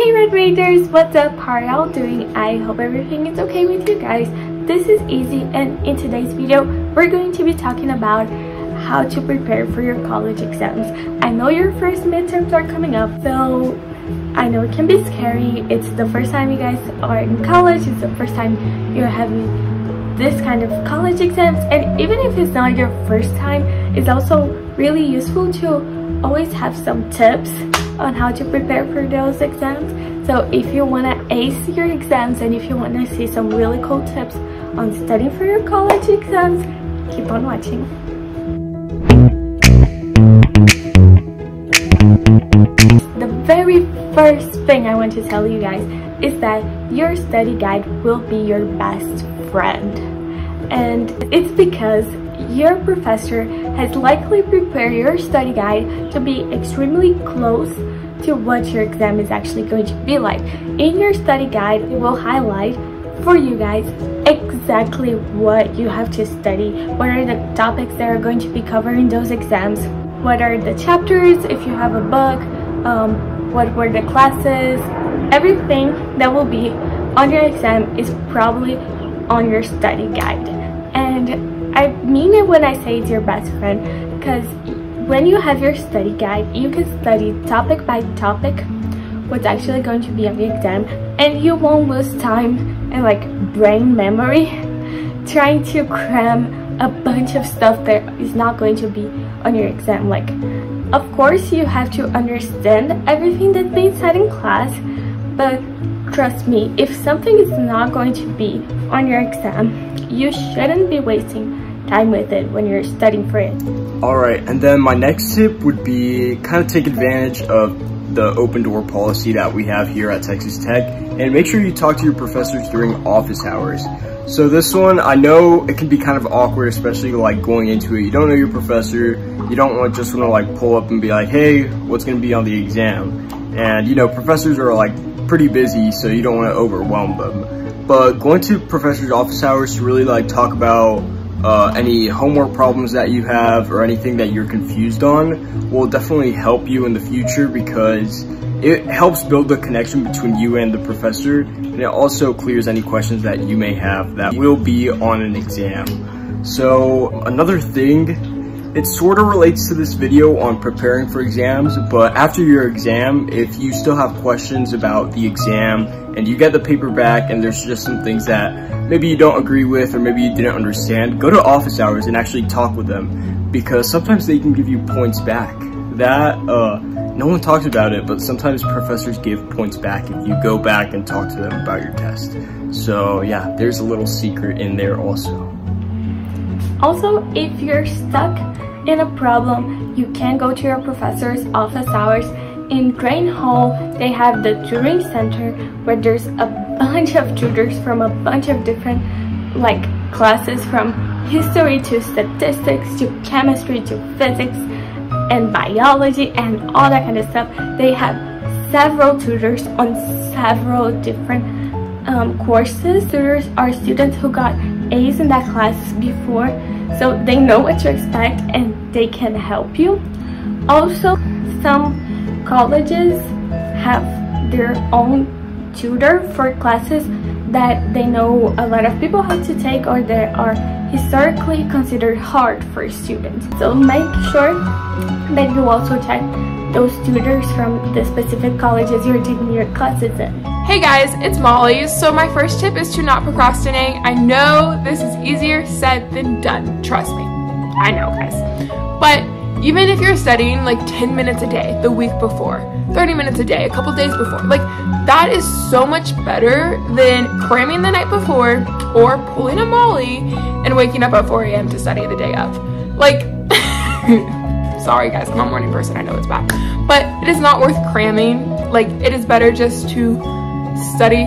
Hey Red Raiders, what's up? How are y'all doing? I hope everything is okay with you guys. This is Izzy and in today's video, we're going to be talking about how to prepare for your college exams. I know your first midterms are coming up, so I know it can be scary. It's the first time you guys are in college, it's the first time you're having this kind of college exams and even if it's not your first time, it's also really useful to always have some tips on how to prepare for those exams. So if you want to ace your exams and if you want to see some really cool tips on studying for your college exams, keep on watching. The very first thing I want to tell you guys is that your study guide will be your best friend. And it's because your professor has likely prepared your study guide to be extremely close to what your exam is actually going to be like. In your study guide, it will highlight for you guys exactly what you have to study, what are the topics that are going to be covered in those exams, what are the chapters if you have a book, um, what were the classes, everything that will be on your exam is probably on your study guide. And I mean it when I say it's your best friend because when you have your study guide, you can study topic by topic what's actually going to be on the exam and you won't lose time and like brain memory trying to cram a bunch of stuff that is not going to be on your exam. Like, of course you have to understand everything that's being said in class, but trust me, if something is not going to be on your exam, you shouldn't be wasting time with it when you're studying for it. All right, and then my next tip would be kind of take advantage of the open door policy that we have here at Texas Tech and make sure you talk to your professors during office hours. So this one, I know it can be kind of awkward, especially like going into it. You don't know your professor. You don't want just want to like pull up and be like, hey, what's going to be on the exam? And you know, professors are like pretty busy, so you don't want to overwhelm them. But going to professors' office hours to really like talk about uh, any homework problems that you have or anything that you're confused on will definitely help you in the future because it helps build the connection between you and the professor and it also clears any questions that you may have that will be on an exam. So another thing it sort of relates to this video on preparing for exams, but after your exam, if you still have questions about the exam and you get the paper back and there's just some things that maybe you don't agree with or maybe you didn't understand, go to office hours and actually talk with them because sometimes they can give you points back. That, uh, no one talks about it, but sometimes professors give points back if you go back and talk to them about your test. So yeah, there's a little secret in there also. Also, if you're stuck in a problem, you can go to your professor's office hours. In Drane Hall, they have the tutoring center where there's a bunch of tutors from a bunch of different like classes from history to statistics to chemistry to physics and biology and all that kind of stuff. They have several tutors on several different um, courses. Tutors are students who got A's in that class before so they know what to expect and they can help you. Also, some colleges have their own tutor for classes that they know a lot of people have to take or that are historically considered hard for students. So make sure that you also check those tutors from the specific colleges you're taking your classes in. Hey guys, it's Molly. So my first tip is to not procrastinate. I know this is easier said than done, trust me. I know guys. But even if you're studying like 10 minutes a day the week before, 30 minutes a day, a couple days before, like that is so much better than cramming the night before or pulling a Molly and waking up at 4 a.m. to study the day of. Like, sorry guys, I'm a morning person, I know it's bad. But it is not worth cramming. Like, it is better just to study,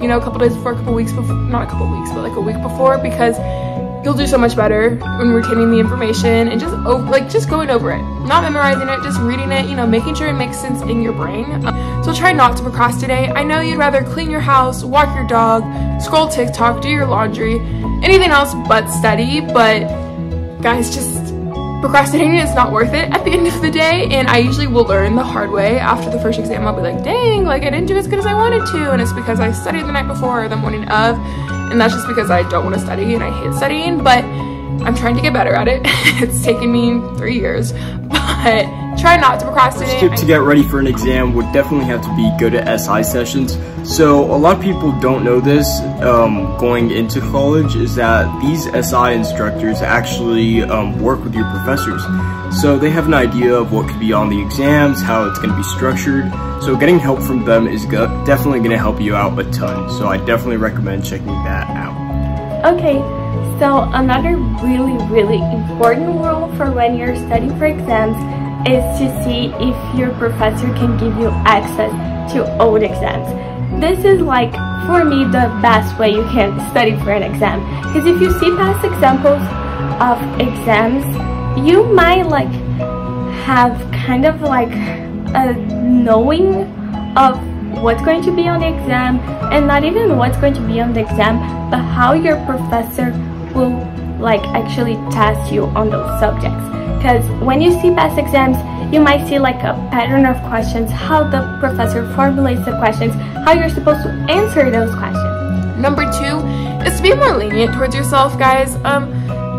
you know, a couple days before, a couple weeks before, not a couple weeks, but like a week before because you'll do so much better when retaining the information and just like just going over it. Not memorizing it just reading it you know making sure it makes sense in your brain. So try not to procrastinate. I know you'd rather clean your house walk your dog scroll tiktok do your laundry anything else but study but guys just procrastinating is not worth it at the end of the day and I usually will learn the hard way. After the first exam I'll be like dang like I didn't do as good as I wanted to and it's because I studied the night before or the morning of and that's just because I don't want to study and I hate studying but I'm trying to get better at it. It's taken me three years but try not to procrastinate. Tip to get ready for an exam would definitely have to be go to SI sessions. So a lot of people don't know this um, going into college is that these SI instructors actually um, work with your professors. So they have an idea of what could be on the exams, how it's going to be structured. So getting help from them is definitely going to help you out a ton. So I definitely recommend checking that out. Okay, so another really, really important rule for when you're studying for exams is to see if your professor can give you access to old exams. This is like, for me, the best way you can study for an exam. Because if you see past examples of exams, you might like have kind of like a knowing of what's going to be on the exam and not even what's going to be on the exam but how your professor will like actually test you on those subjects because when you see past exams, you might see like a pattern of questions, how the professor formulates the questions, how you're supposed to answer those questions. Number two is to be more lenient towards yourself, guys. Um,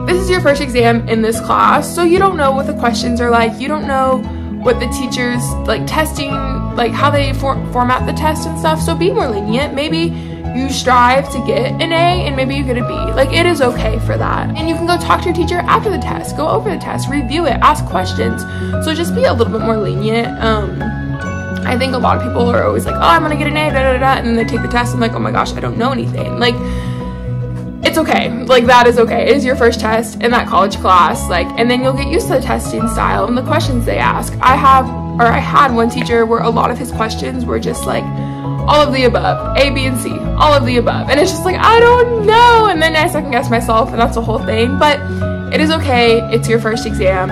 this is your first exam in this class, so you don't know what the questions are like. You don't know what the teachers like testing, like how they for format the test and stuff. So be more lenient. Maybe you strive to get an A and maybe you get a B. Like it is okay for that. And you can go talk to your teacher after the test, go over the test, review it, ask questions. So just be a little bit more lenient. Um, I think a lot of people are always like, oh, I'm gonna get an A, da da da, and then they take the test and like, oh my gosh, I don't know anything. Like, it's okay. Like, that is okay. It is your first test in that college class. Like, and then you'll get used to the testing style and the questions they ask. I have, or I had one teacher where a lot of his questions were just like, all of the above, A, B, and C, all of the above. And it's just like, I don't know. And then I second guess myself, and that's the whole thing. But it is okay. It's your first exam.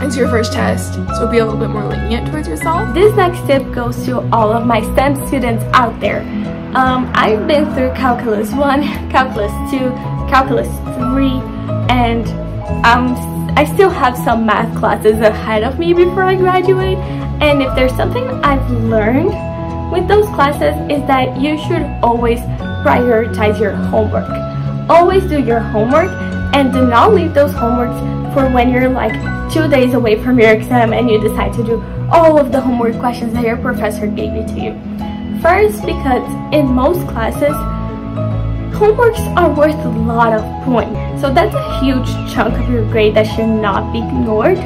It's your first test, so be a little bit more lenient towards yourself. This next tip goes to all of my STEM students out there. Um, I've been through Calculus 1, Calculus 2, Calculus 3, and um, I still have some math classes ahead of me before I graduate. And if there's something I've learned with those classes is that you should always prioritize your homework. Always do your homework and do not leave those homeworks for when you're like two days away from your exam and you decide to do all of the homework questions that your professor gave it to you. First, because in most classes, homeworks are worth a lot of points. So that's a huge chunk of your grade that should not be ignored.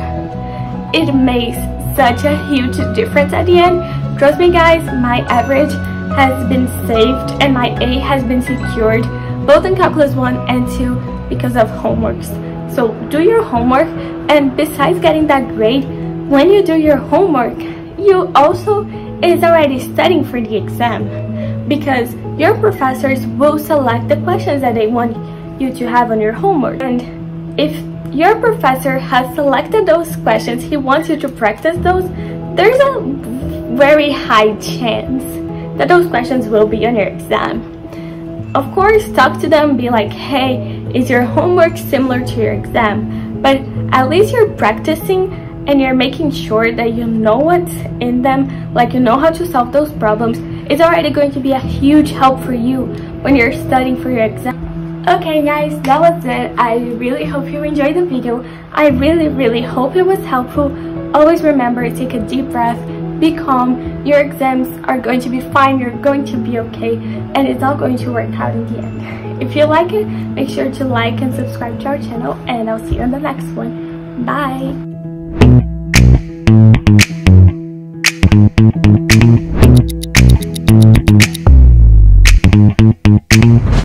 It makes such a huge difference at the end Trust me guys, my average has been saved and my A has been secured both in Calculus 1 and 2 because of homeworks. So do your homework and besides getting that grade, when you do your homework, you also is already studying for the exam because your professors will select the questions that they want you to have on your homework. And if your professor has selected those questions, he wants you to practice those, there's a very high chance that those questions will be on your exam. Of course, talk to them, be like, hey, is your homework similar to your exam? But at least you're practicing and you're making sure that you know what's in them, like you know how to solve those problems. It's already going to be a huge help for you when you're studying for your exam. Okay guys, that was it. I really hope you enjoyed the video. I really, really hope it was helpful. Always remember, take a deep breath, be calm, your exams are going to be fine, you're going to be okay, and it's all going to work out in the end. If you like it, make sure to like and subscribe to our channel, and I'll see you in the next one. Bye!